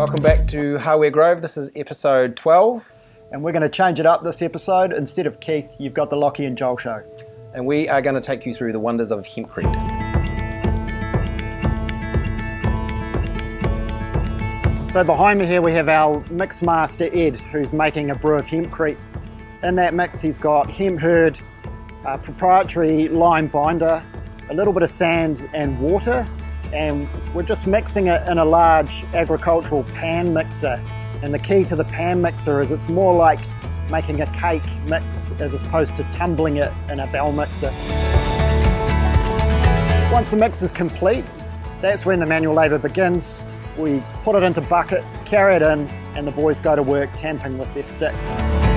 Welcome back to Hawea Grove. This is episode 12. And we're going to change it up this episode. Instead of Keith, you've got the Locky and Joel show. And we are going to take you through the wonders of hempcrete. So behind me here we have our mix master Ed, who's making a brew of hempcrete. In that mix he's got hemp hurd, a uh, proprietary lime binder, a little bit of sand and water, and we're just mixing it in a large agricultural pan mixer. And the key to the pan mixer is it's more like making a cake mix as opposed to tumbling it in a bell mixer. Once the mix is complete, that's when the manual labour begins. We put it into buckets, carry it in, and the boys go to work tamping with their sticks.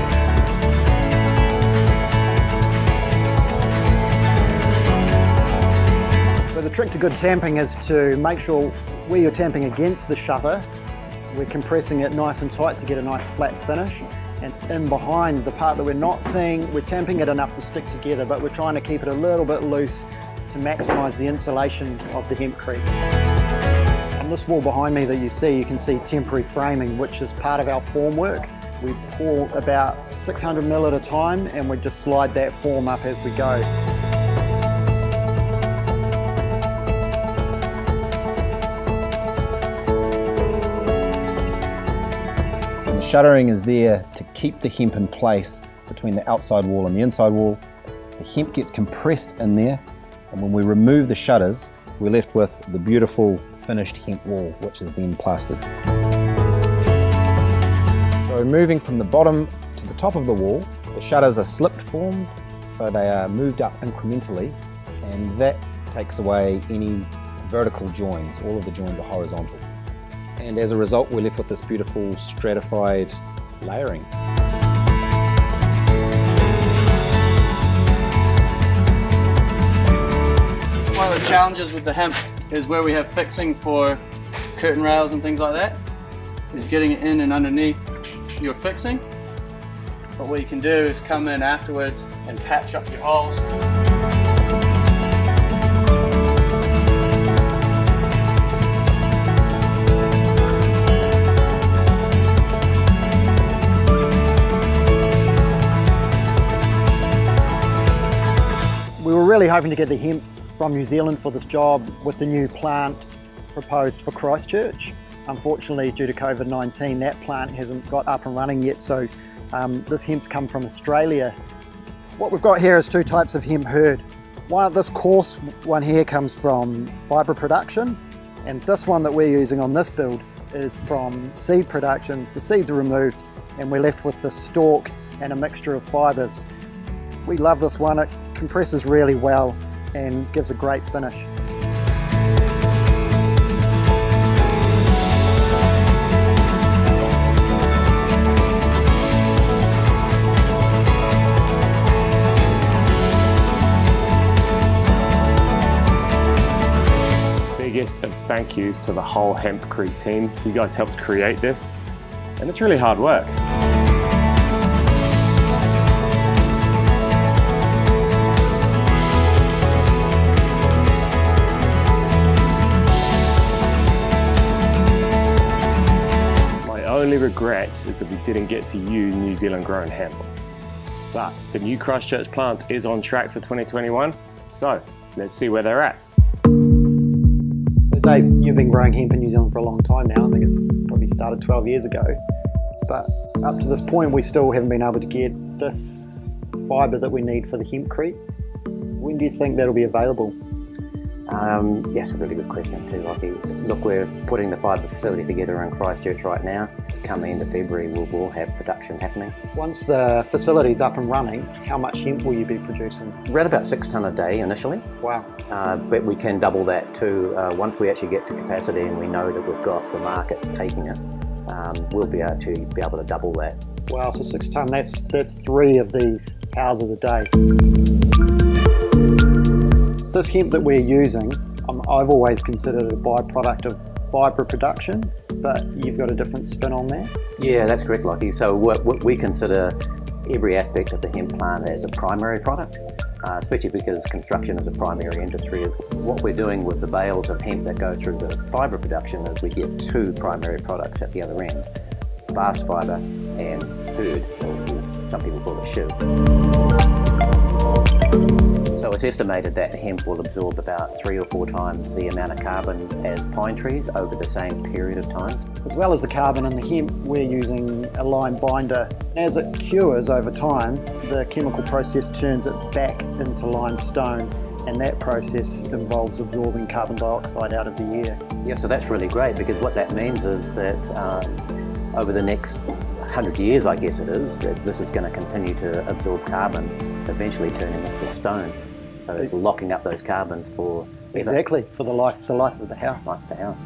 Trick to good tamping is to make sure where you're tamping against the shutter, we're compressing it nice and tight to get a nice flat finish. And in behind the part that we're not seeing, we're tamping it enough to stick together, but we're trying to keep it a little bit loose to maximise the insulation of the hempcrete. On this wall behind me that you see, you can see temporary framing, which is part of our formwork. We pour about 600 ml at a time and we just slide that form up as we go. Shuttering is there to keep the hemp in place between the outside wall and the inside wall. The hemp gets compressed in there, and when we remove the shutters, we're left with the beautiful finished hemp wall, which is then plastered. So moving from the bottom to the top of the wall, the shutters are slipped formed, so they are moved up incrementally, and that takes away any vertical joins. All of the joins are horizontal. And as a result, we're left with this beautiful stratified layering. One of the challenges with the hemp is where we have fixing for curtain rails and things like that, is getting it in and underneath your fixing. But what you can do is come in afterwards and patch up your holes. We were really hoping to get the hemp from New Zealand for this job with the new plant proposed for Christchurch. Unfortunately, due to COVID-19, that plant hasn't got up and running yet, so um, this hemp's come from Australia. What we've got here is two types of hemp hurd. One, this coarse one here comes from fibre production, and this one that we're using on this build is from seed production. The seeds are removed, and we're left with the stalk and a mixture of fibres. We love this one, it compresses really well and gives a great finish. biggest of thank yous to the whole Hempcrete team. You guys helped create this, and it's really hard work. Regret is that we didn't get to use New Zealand grown hemp. But the new Christchurch plant is on track for 2021, so let's see where they're at. So Dave, you've been growing hemp in New Zealand for a long time now. I think it's probably started 12 years ago. But up to this point, we still haven't been able to get this fibre that we need for the hempcrete. When do you think that'll be available? Um, yes, a really good question too, Locky. Look, we're putting the fibre facility together in Christchurch right now. It's come into February, we'll, we'll have production happening. Once the facility's up and running, how much hemp will you be producing? Around about six tonne a day initially, Wow. uh, but we can double that too uh, once we actually get to capacity and we know that we've got the markets taking it. Um, we'll be able to be able to double that. Wow, so six tonne, that's, that's three of these houses a day. This hemp that we're using, um, I've always considered it a byproduct of fibre production, but you've got a different spin on that. Yeah, that's correct, Locky. So what, what we consider every aspect of the hemp plant as a primary product. uh, especially because construction is a primary industry. What we're doing with the bales of hemp that go through the fibre production is we get two primary products at the other end, bast fibre and food, or some people call it shiv. It's estimated that hemp will absorb about three or four times the amount of carbon as pine trees over the same period of time. As well as the carbon in the hemp, we're using a lime binder. As it cures over time, the chemical process turns it back into limestone and that process involves absorbing carbon dioxide out of the air. Yeah, so that's really great because what that means is that um, over the next 100 years, I guess it is, that this is going to continue to absorb carbon, eventually turning into stone. So it's locking up those carbons for ever. Exactly, for the life, the life of the house. Life of the house.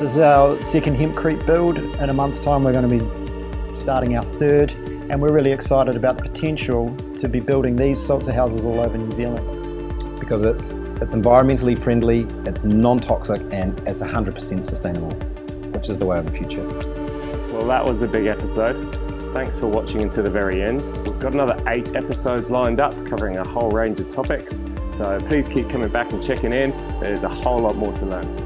This is our second hempcrete build. In a month's time, we're going to be starting our third, and we're really excited about the potential to be building these sorts of houses all over New Zealand. Because it's it's environmentally friendly, it's non-toxic, and it's 100% sustainable, which is the way of the future. Well, that was a big episode. Thanks for watching until the very end. We've got another eight episodes lined up covering a whole range of topics. So please keep coming back and checking in. There's a whole lot more to learn.